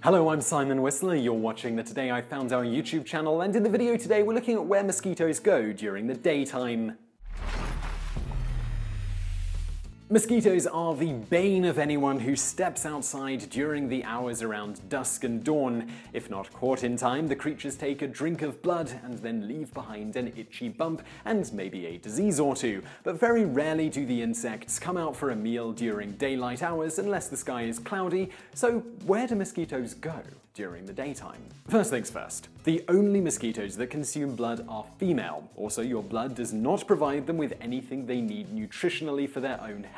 Hello, I'm Simon Whistler. You're watching the Today I Found Out YouTube channel, and in the video today, we're looking at where mosquitoes go during the daytime. Mosquitoes are the bane of anyone who steps outside during the hours around dusk and dawn. If not caught in time, the creatures take a drink of blood and then leave behind an itchy bump and maybe a disease or two. But very rarely do the insects come out for a meal during daylight hours unless the sky is cloudy. So, where do mosquitoes go? during the daytime. First things first, the only mosquitoes that consume blood are female. Also, your blood does not provide them with anything they need nutritionally for their own health.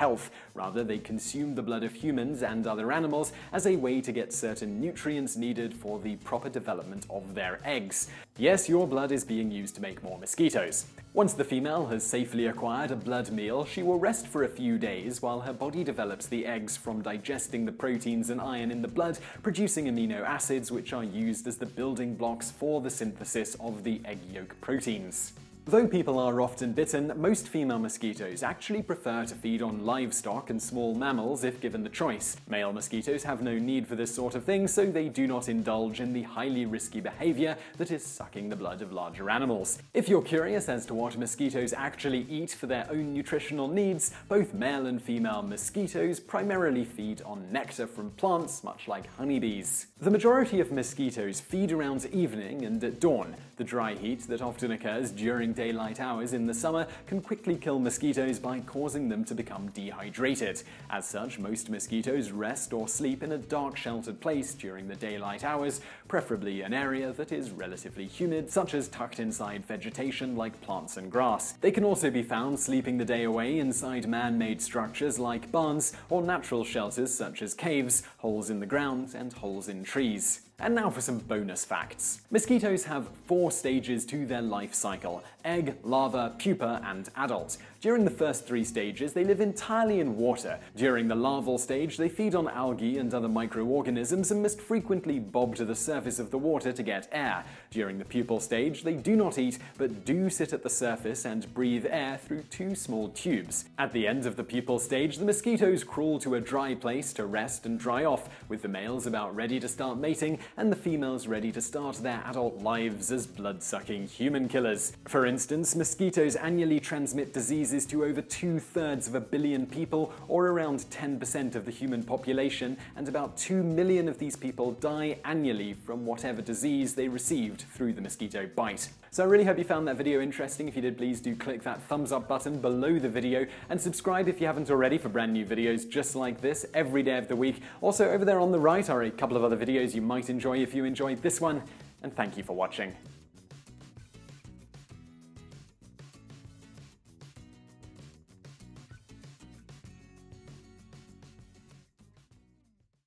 Rather, they consume the blood of humans and other animals as a way to get certain nutrients needed for the proper development of their eggs. Yes, your blood is being used to make more mosquitoes. Once the female has safely acquired a blood meal, she will rest for a few days while her body develops the eggs from digesting the proteins and iron in the blood, producing amino acids which are used as the building blocks for the synthesis of the egg yolk proteins. Though people are often bitten, most female mosquitoes actually prefer to feed on livestock and small mammals if given the choice. Male mosquitoes have no need for this sort of thing, so they do not indulge in the highly risky behavior that is sucking the blood of larger animals. If you're curious as to what mosquitoes actually eat for their own nutritional needs, both male and female mosquitoes primarily feed on nectar from plants, much like honeybees. The majority of mosquitoes feed around evening and at dawn. The dry heat that often occurs during daylight hours in the summer can quickly kill mosquitoes by causing them to become dehydrated. As such, most mosquitoes rest or sleep in a dark sheltered place during the daylight hours, preferably an area that is relatively humid, such as tucked inside vegetation like plants and grass. They can also be found sleeping the day away inside man-made structures like barns or natural shelters such as caves, holes in the ground, and holes in trees. And now for some bonus facts. Mosquitoes have four stages to their life cycle egg, larva, pupa, and adult. During the first three stages, they live entirely in water. During the larval stage, they feed on algae and other microorganisms and must frequently bob to the surface of the water to get air. During the pupal stage, they do not eat, but do sit at the surface and breathe air through two small tubes. At the end of the pupal stage, the mosquitoes crawl to a dry place to rest and dry off, with the males about ready to start mating and the females ready to start their adult lives as blood-sucking human killers. For instance, mosquitoes annually transmit diseases to over two-thirds of a billion people, or around 10% of the human population, and about 2 million of these people die annually from whatever disease they received through the mosquito bite. So I really hope you found that video interesting. If you did, please do click that thumbs up button below the video and subscribe if you haven't already for brand new videos just like this every day of the week. Also, over there on the right are a couple of other videos you might enjoy if you enjoyed this one, and thank you for watching.